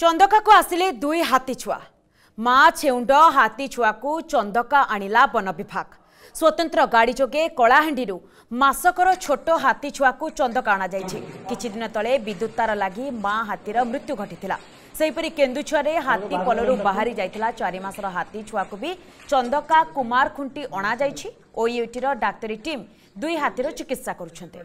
ଚନ୍ଦକାକୁ ଆସିଲେ ଦୁଇ ହାତୀ ଛୁଆ ମା ଛେଉଣ୍ଡ ହାତୀ ଛୁଆକୁ ଚନ୍ଦକା ଆଣିଲା ବନ ବିଭାଗ ସ୍ୱତନ୍ତ୍ର ଗାଡ଼ି ଯୋଗେ କଳାହାଣ୍ଡିରୁ ମାସକର ଛୋଟ ହାତୀ ଛୁଆକୁ ଚନ୍ଦକା ଅଣାଯାଇଛି କିଛିଦିନ ତଳେ ବିଦ୍ୟୁତ୍ ତାର ଲାଗି ମା ହାତୀର ମୃତ୍ୟୁ ଘଟିଥିଲା ସେହିପରି କେନ୍ଦୁଛୁଆରେ ହାତୀ ପଲରୁ ବାହାରି ଯାଇଥିଲା ଚାରି ମାସର ହାତୀ ଛୁଆକୁ ବି ଚନ୍ଦକା କୁମାର ଖୁଣ୍ଟି ଅଣାଯାଇଛି ଓୟୁଟିର ଡାକ୍ତରୀ ଟିମ୍ ଦୁଇ ହାତୀର ଚିକିତ୍ସା କରୁଛନ୍ତି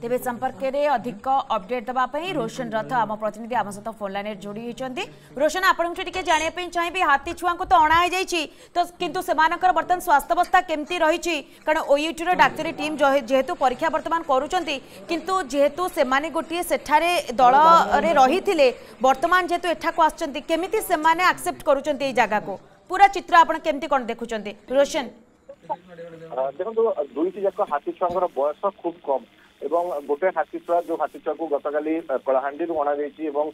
तेज संपर्क में अधिक अपडेट दवापी रोशन रथ आम प्रतिनिधि आम सहित फोन लाइन जोड़ी होती रोशन आपके जानापी चाहिए हाथी छुआ को तो अणाई जा तो कितु से बर्तन केमती रही कारण ओयूटी डाक्तरी टीम जेहेतु परीक्षा बर्तमान करु जेहेतु से गोटे सेठे दल रही बर्तमान जेहतु एठाक आसमि सेक्सेप्ट कर जगह को पूरा चित्र आप देखुं रोशन ଦେଖନ୍ତୁ ଦୁଇଟି ଯାକ ହାତୀ ଛୁଆଙ୍କର ବୟସ ଖୁବ୍ କମ୍ ଏବଂ ଗୋଟେ ହାତୀ ଛୁଆ ଯୋଉ ହାତୀ ଛୁଆକୁ ଗତକାଲି କଳାହାଣ୍ଡିରୁ ଅଣାଯାଇଛି ଏବଂ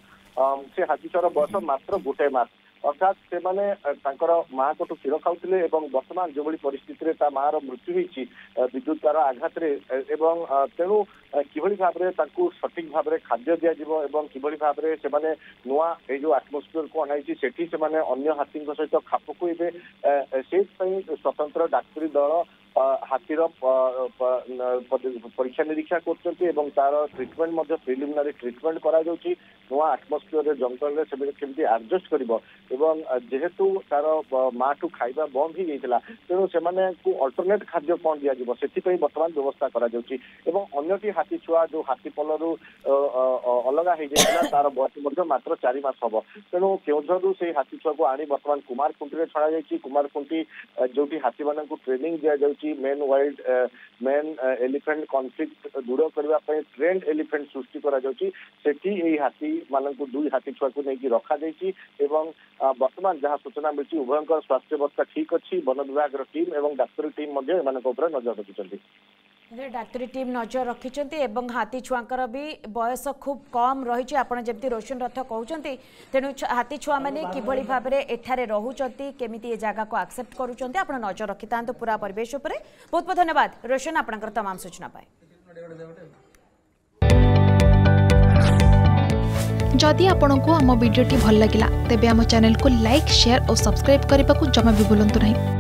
ସେ ହାତୀ ଛୁଆର ବୟସ ମାତ୍ର ଗୋଟେ ମାସ ଅର୍ଥାତ୍ ସେମାନେ ତାଙ୍କର ମାଆଙ୍କଠୁ କ୍ଷୀର ଖାଉଥିଲେ ଏବଂ ବର୍ତ୍ତମାନ ଯେଉଁଭଳି ପରିସ୍ଥିତିରେ ତା ମାଆର ମୃତ୍ୟୁ ହେଇଛି ବିଦ୍ୟୁତ ତାର ଆଘାତରେ ଏବଂ ତେଣୁ କିଭଳି ଭାବରେ ତାଙ୍କୁ ସଠିକ୍ ଭାବରେ ଖାଦ୍ୟ ଦିଆଯିବ ଏବଂ କିଭଳି ଭାବରେ ସେମାନେ ନୂଆ ଏଇ ଯେଉଁ ଆଟମୋସ୍ଫିୟରକୁ ଅଣାଇଛି ସେଠି ସେମାନେ ଅନ୍ୟ ହାତୀଙ୍କ ସହିତ ଖାପକୁ ଏବେ ସେଇଥିପାଇଁ ସ୍ୱତନ୍ତ୍ର ଡାକ୍ତରୀ ଦଳ ହାତୀର ପରୀକ୍ଷା ନିରୀକ୍ଷା କରୁଛନ୍ତି ଏବଂ ତାର ଟ୍ରିଟମେଣ୍ଟ ମଧ୍ୟ ପ୍ରିଲିମିନାରୀ ଟ୍ରିଟମେଣ୍ଟ କରାଯାଉଛି ନୂଆ ଆଟମସଫିୟରରେ ଜଙ୍ଗଲରେ ସେମିତି କେମିତି ଆଡଜଷ୍ଟ କରିବ ଏବଂ ଯେହେତୁ ତାର ମାଠୁ ଖାଇବା ବନ୍ଦ ହେଇଯାଇଥିଲା ତେଣୁ ସେମାନଙ୍କୁ ଅଲ୍ଟରନେଟ୍ ଖାଦ୍ୟ କ'ଣ ଦିଆଯିବ ସେଥିପାଇଁ ବର୍ତ୍ତମାନ ବ୍ୟବସ୍ଥା କରାଯାଉଛି ଏବଂ ଅନ୍ୟଟି ହାତୀ ଛୁଆ ଯୋଉ ହାତୀ ପଲରୁ ଅଲଗା ହେଇଯାଇଥିଲା ତାର ବୟସ ମଧ୍ୟ ମାତ୍ର ଚାରି ମାସ ହବ ତେଣୁ କେଉଁଝରରୁ ସେଇ ହାତୀ ଛୁଆକୁ ଆଣି ବର୍ତ୍ତମାନ କୁମାରଖୁଣ୍ଟିରେ ଛଡ଼ାଯାଇଛି କୁମାରଖୁଣ୍ଟି ଯୋଉଠି ହାତୀମାନଙ୍କୁ ଟ୍ରେନିଂ ଦିଆଯାଉଛି ହେଉଛି man wild man elephant conflict ଦୂର କରିବା ପାଇଁ ଟ୍ରେଣ୍ଡ ଏଲିଫେଣ୍ଟ ସୃଷ୍ଟି କରାଯାଉଛି ସେଠି ଏହି ହାତୀମାନଙ୍କୁ ଦୁଇ ହାତୀ ଛୁଆକୁ ନେଇକି ରଖାଯାଇଛି ଏବଂ ବର୍ତ୍ତମାନ ଯାହା ସୂଚନା ମିଳିଛି ଉଭୟଙ୍କର ସ୍ୱାସ୍ଥ୍ୟାବସ୍ଥା ଠିକ୍ ଅଛି ବନ ବିଭାଗର ଟିମ୍ ଏବଂ ଡାକ୍ତରୀ ଟିମ୍ ମଧ୍ୟ ଏମାନଙ୍କ ଉପରେ ନଜର ରଖିଛନ୍ତି ডাক্তারী টিম নজর রাখিছেন এবং হাতী ছুঁকর বি বয়স খুব কম রয়েছে আপনার যেমন রোশন রথ কৌন তেমন হাতী ছুঁ মানে কিভাবে ভাবে এঠারে রুচার কমিটি এ জায়গাকে আকসেপ্ট করছেন আপনার নজর রাখি থাকে পুরা পরিবেশ উপরে में बहुत बहुत धन्यवाद रोशन आपंकर तमाम सूचना जदि आपंक आम भिडी भल लगा तेब चेल्क लाइक सेयार और सब्सक्राइब करने को जमा भी भूलु ना